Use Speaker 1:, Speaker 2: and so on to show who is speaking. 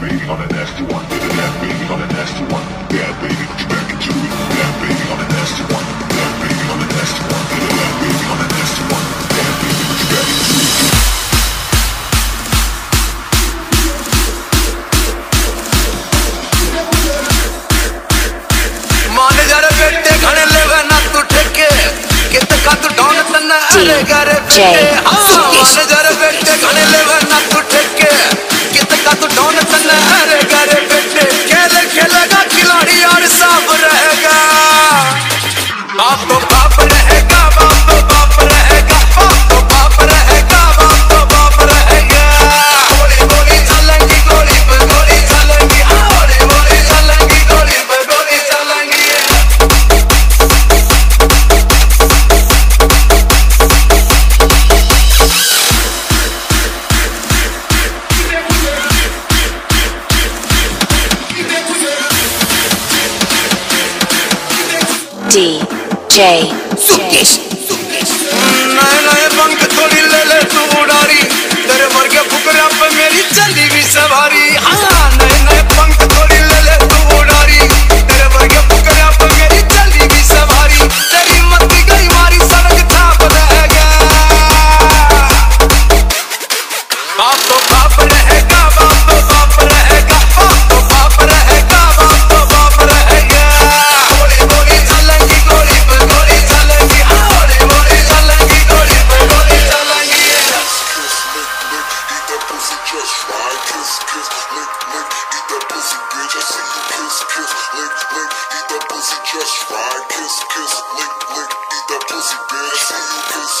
Speaker 1: baby on a nasty one. That baby on a nasty one. That baby, get back into it. That baby on a nasty one. That baby on a nasty one. That baby on a nasty one. That baby, get back into it.
Speaker 2: मान गरे बेटे
Speaker 3: DJ.
Speaker 2: Sukesh. catch ride,
Speaker 4: kiss, kiss, lick, lick, eat that pussy, bitch. See you kiss.